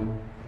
Amen.